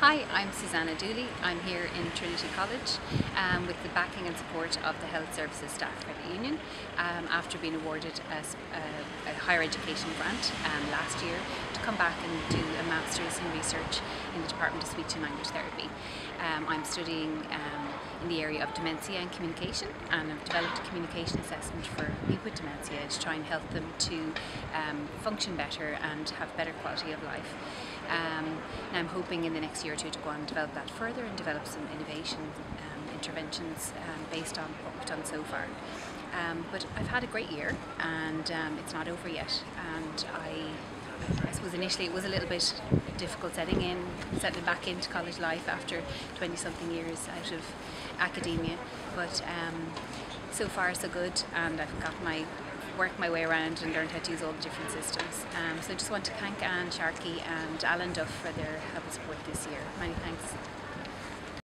Hi, I'm Suzanna Dooley. I'm here in Trinity College um, with the backing and support of the Health Services Staff Credit Union um, after being awarded a, a, a higher education grant um, last year to come back and do a Master's in Research in the Department of Speech and Language Therapy. Um, I'm studying um, in the area of dementia and communication and I've developed a communication assessment for people with dementia to try and help them to um, function better and have better quality of life. Um, and I'm hoping in the next year or two to go on and develop that further and develop some innovation um, interventions um, based on what we've done so far. Um, but I've had a great year and um, it's not over yet and I, I suppose initially it was a little bit difficult setting in, settling back into college life after 20 something years out of academia but um, so far so good and I've got my worked my way around and learned how to use all the different systems. Um, so I just want to thank Anne Sharkey and Alan Duff for their help and support this year. Many thanks.